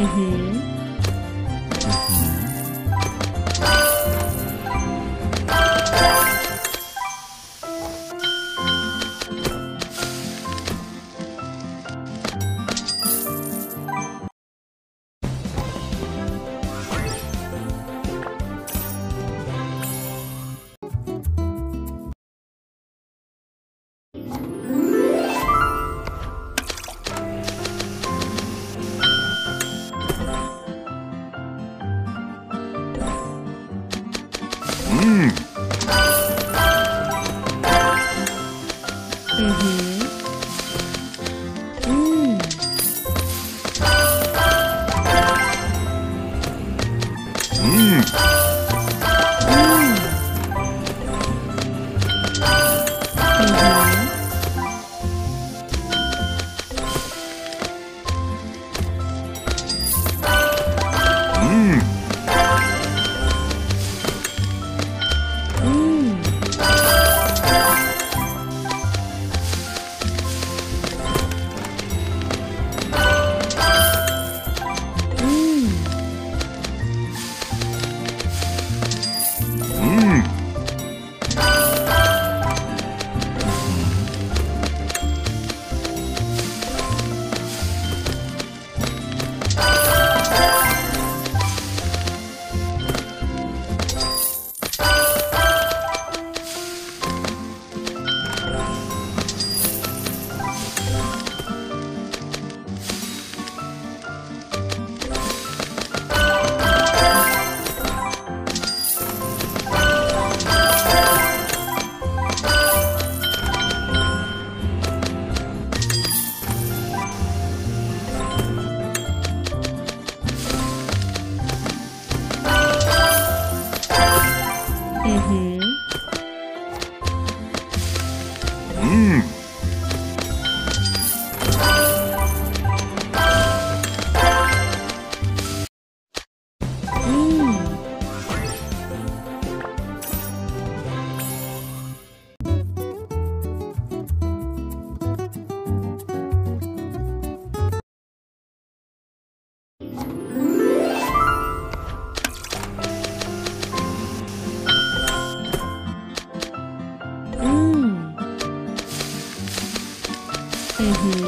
Mm-hmm. 嗯。嗯哼。嗯。嗯。嗯。嗯哼。嗯。Mmm. Mm-hmm.